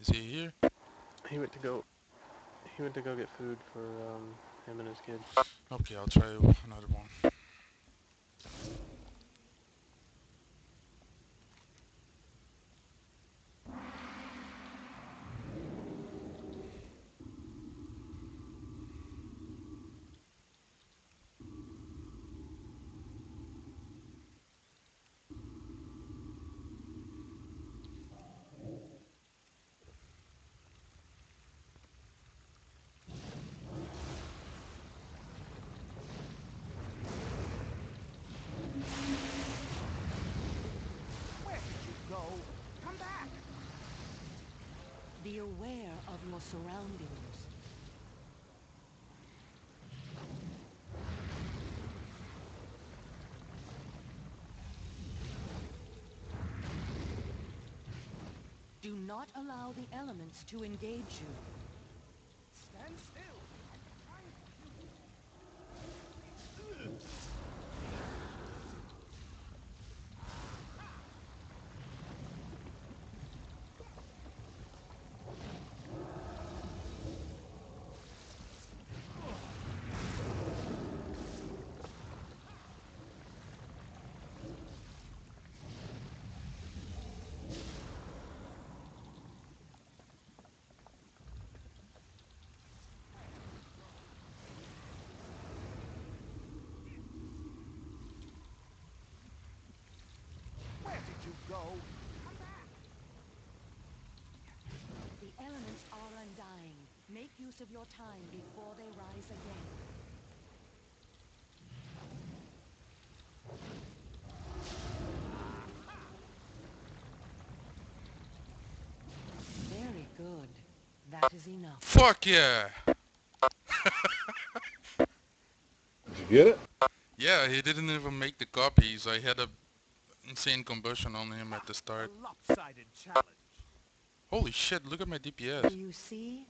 Is he here? He went to go. He went to go get food for um, him and his kid. Okay, I'll try another one. Be aware of your surroundings. Do not allow the elements to engage you. Stand still. Where did you go? Come back! The elements are undying. Make use of your time before they rise again. Very good. That is enough. Fuck yeah! Did you get it? Yeah, he didn't even make the copies. I had a insane combustion on him at the start. Holy shit, look at my DPS. Do you see?